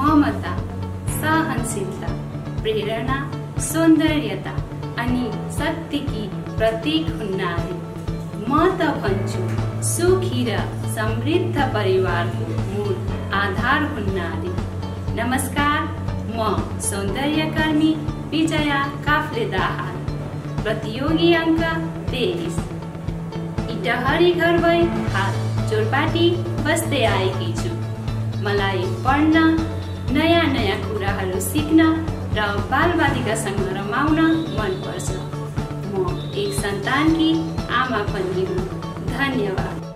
ममता सहनशीलता प्रेरणा सौन्दर्यता अनि शक्तिकी प्रतीक हुन् नारी म त भन्छु सुखी र समृद्ध परिवारको मूल आधार हुन् नारी नमस्कार म सौन्दर्यकर्मी विजया काफ्ले दाहाल प्रतियोगी अङ्क तेइस इटहरी घर भई हाल चोरपाटी बस्दै आएकी छु मलाई पढ्न नयाँ नयाँ कुराहरू सिक्न र बालबालिकासँग रमाउन मनपर्छ। म एक सन्तानकी आमा पनि हुँ। धन्यवाद।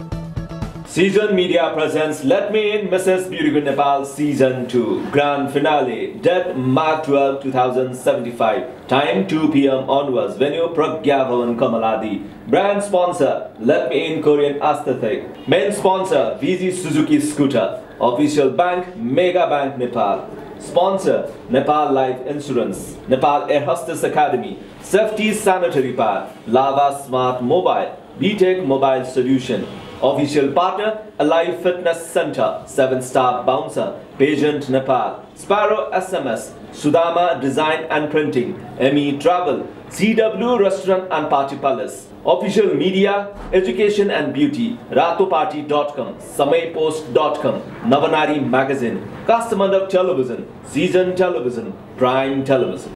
Season Media presents Let Me In Mrs. Beauty Nepal Season 2 Grand Finale Date March 12, 2075 Time 2 p.m. onwards. Venue Pragya Bhavan Kamaladi. Brand sponsor Let Me In Korean Aesthetic. Main sponsor VZ Suzuki Scooter. Official bank Mega Bank Nepal. Sponsor Nepal Life Insurance. Nepal Air Hostess Academy. Safety Sanitary Pad Lava Smart Mobile. BTEC Mobile Solution Official partner Alive Fitness Center 7 Star Bouncer Pageant Nepal Sparrow SMS Sudama Design and Printing ME Travel CW Restaurant and Party Palace. Official Media Education and Beauty ratoparty.com samaypost.com Navanari Magazine Customer of Television Season Television Prime Television